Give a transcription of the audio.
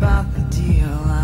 about the deal.